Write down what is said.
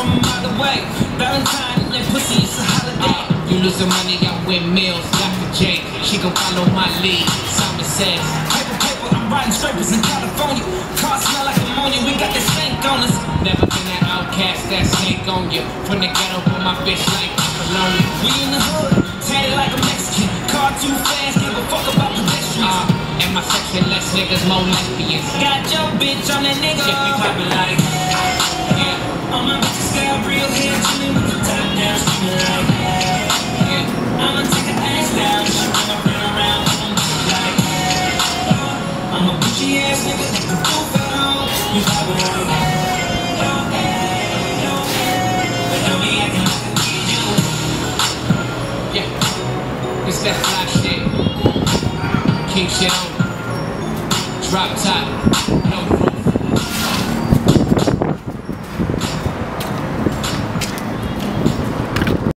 from a mile away. Valentine and pussy is a holiday. You losing money, I'm with Mills, Dr. J. She gon' follow my lead. Simon says, Paper, paper, I'm riding scrapers in California. That us. never been that outcast that snake on you. From the ghetto, put my bitch like Apollonia. We in the hood, tatted like a Mexican. Car too fast, give a fuck about pedestrians. Uh, and my section less niggas, more lesbians. Got your bitch on that nigga. Yeah, we poppin' like, yeah, All my bitches got real hair, chillin' with the top down, screaming like. yeah. I'ma take her ass down, she run around them like. I'm a bougie ass nigga, nigga, put that on. You poppin' like. Yeah, it's that fly shit. King shit. Drop top.